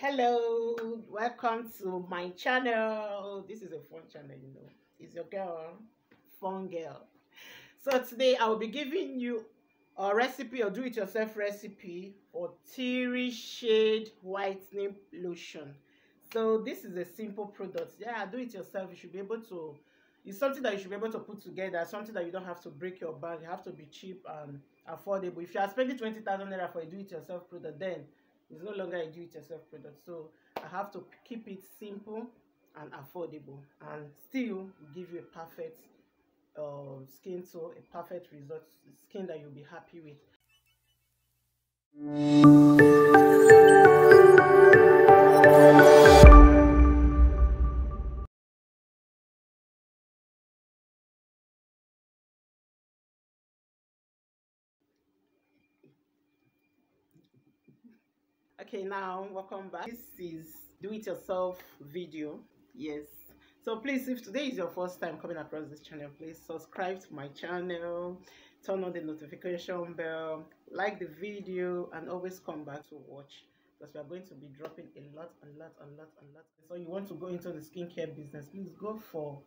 Hello, welcome to my channel. This is a fun channel, you know. It's your girl, Fun Girl. So today I will be giving you a recipe or do-it-yourself recipe for teary shade whitening lotion. So this is a simple product. Yeah, do it yourself. You should be able to. It's something that you should be able to put together. Something that you don't have to break your bank. You have to be cheap and affordable. If you are spending twenty thousand naira for a do-it-yourself product, then it's no longer a do-it-yourself product. So I have to keep it simple and affordable, and still give you a perfect uh, skin tone, a perfect result, skin that you'll be happy with. Okay now welcome back. This is do it yourself video. Yes. So please if today is your first time coming across this channel please subscribe to my channel turn on the notification bell like the video and always come back to watch because we are going to be dropping a lot a lot a lot a lot. So you want to go into the skincare business please go for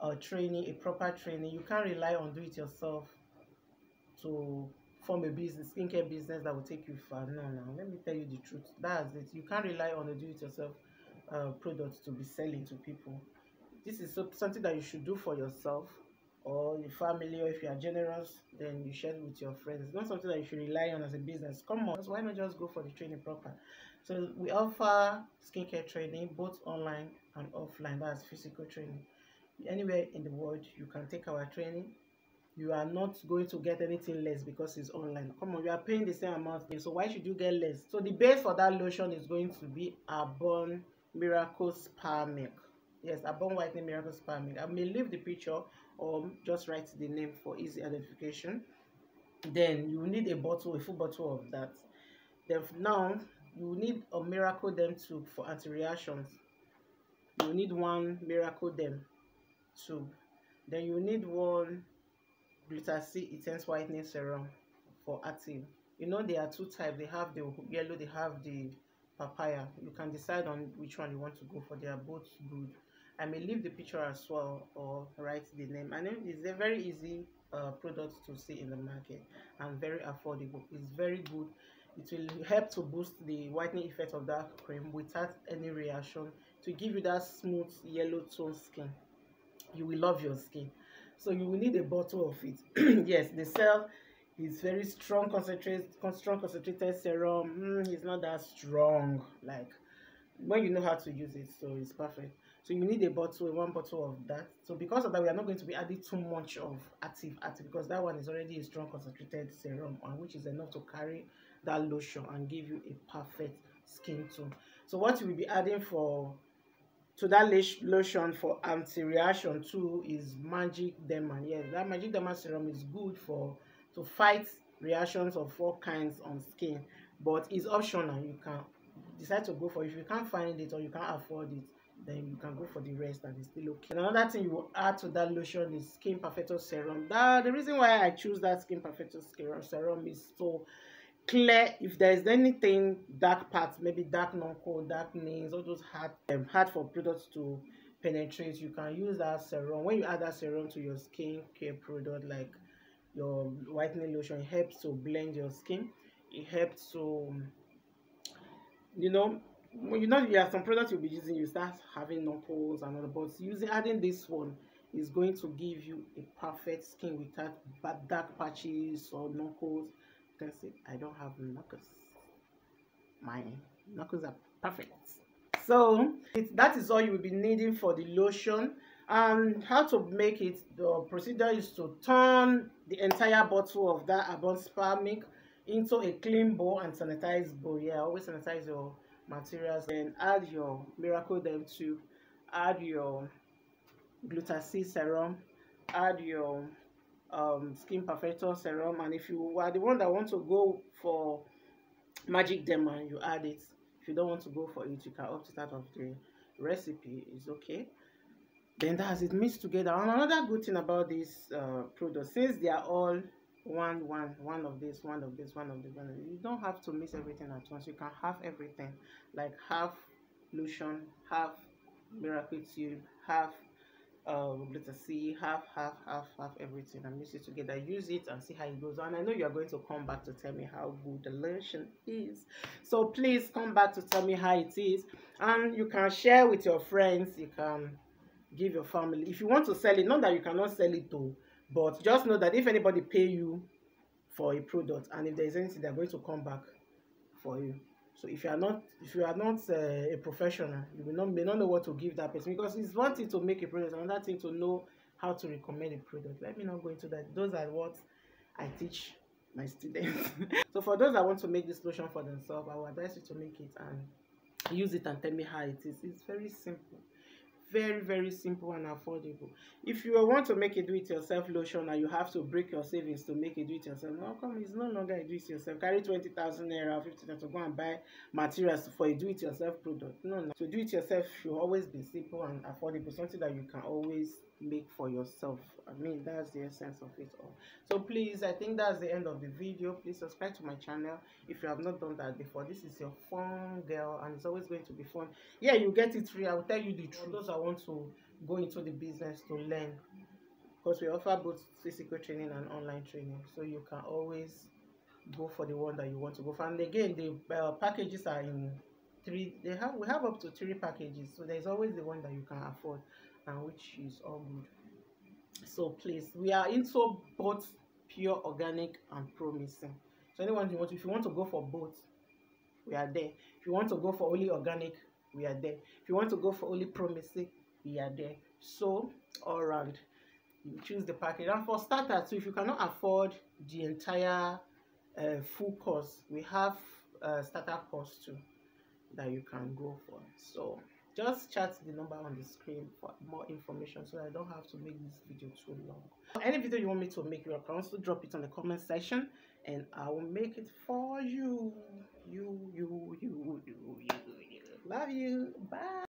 a training a proper training. You can't rely on do it yourself to form a business, skincare business that will take you far. No, no. Let me tell you the truth. That's it. You can't rely on a do-it-yourself uh, to be selling to people. This is so, something that you should do for yourself or your family, or if you are generous, then you share it with your friends. It's not something that you should rely on as a business. Come on, why not just go for the training proper? So we offer skincare training both online and offline. That's physical training. Anywhere in the world, you can take our training you are not going to get anything less because it's online. Come on you are paying the same amount so why should you get less? So the base for that lotion is going to be Arbonne miracle spa milk. Yes Arbonne whitening miracle spa milk. I may leave the picture or just write the name for easy identification. Then you need a bottle a full bottle of that. Then now you need a miracle dem tube for anti-reactions. You need one miracle dem tube. Then you need one Gluta-C Intense Whitening Serum for active. You know there are two types. They have the yellow, they have the papaya. You can decide on which one you want to go for. They are both good. I may leave the picture as well or write the name. And it's a very easy uh, product to see in the market and very affordable. It's very good. It will help to boost the whitening effect of that cream without any reaction to give you that smooth yellow tone skin. You will love your skin so you will need a bottle of it. Yes the cell is very strong concentrated strong concentrated serum. Mm, it's not that strong. Like when you know how to use it so it's perfect. So you need a bottle one bottle of that. So because of that we are not going to be adding too much of active active because that one is already a strong concentrated serum and which is enough to carry that lotion and give you a perfect skin tone. So what you will be adding for so that lotion for anti-reaction too is magic derma. Yes that magic derma serum is good for to fight reactions of all kinds on skin but it's optional. You can decide to go for it. if you can't find it or you can't afford it then you can go for the rest and it's still okay. And another thing you will add to that lotion is skin perfector serum. That the reason why i choose that skin perfector serum is so clear if there is anything dark parts maybe dark knuckle dark nails all those hard um, hard for products to penetrate you can use that serum. When you add that serum to your skin care product like your whitening lotion it helps to blend your skin. It helps to you know when you know you have some products you'll be using you start having knuckles and all but using adding this one is going to give you a perfect skin without dark patches or knuckles I don't have knuckles. My knuckles are perfect. So it, that is all you will be needing for the lotion. And how to make it, the procedure is to turn the entire bottle of that Arbonne Spa milk into a clean bowl and sanitize bowl. Yeah, always sanitize your materials. Then add your Miracle Dem tube, add your Gluta-C serum, add your um, skin perfector serum and if you are the one that want to go for magic derma you add it if you don't want to go for it you can opt it out of the recipe it's okay then that has it mixed together and another good thing about this uh, product since they are all one one one of this one of this one of this one of this. you don't have to mix everything at once you can have everything like half lotion half miracle tube half um let us see half half half half everything and mix it together use it and see how it goes and i know you are going to come back to tell me how good the lotion is. So please come back to tell me how it is. And you can share with your friends you can give your family. If you want to sell it not that you cannot sell it though but just know that if anybody pay you for a product and if there is anything they're going to come back for you so if you are not if you are not uh, a professional you will not may not know what to give that person because it's one thing to make a product another thing to know how to recommend a product. Let me not go into that. Those are what i teach my students. So for those that want to make this lotion for themselves i will advise you to make it and use it and tell me how it is. It's very simple very very simple and affordable. If you want to make a do-it-yourself lotion and you have to break your savings to make a do-it-yourself how come it's no longer a do-it-yourself. Carry 20,000 naira 50,000 to go and buy materials for a do-it-yourself product. No no. So do-it-yourself should always be simple and affordable something that you can always make for yourself. I mean that's the essence of it all. So please i think that's the end of the video. Please subscribe to my channel if you have not done that before. This is your fun girl and it's always going to be fun. Yeah you get it free. I will tell you the truth. Those that want to go into the business to learn because we offer both physical training and online training. So you can always go for the one that you want to go for. And again the uh, packages are in three they have we have up to three packages. So there's always the one that you can afford and which is all good. So please we are into both pure organic and promising. So anyone you want if you want to go for both we are there. If you want to go for only organic we are there. If you want to go for only promising we are there. So all around you choose the package. And for starters so if you cannot afford the entire uh, full course we have uh, starter course too that you can go for. So just chat the number on the screen for more information so i don't have to make this video too long. Any video you want me to make you can also drop it on the comment section and i will make it for you you you you you you, love you. Bye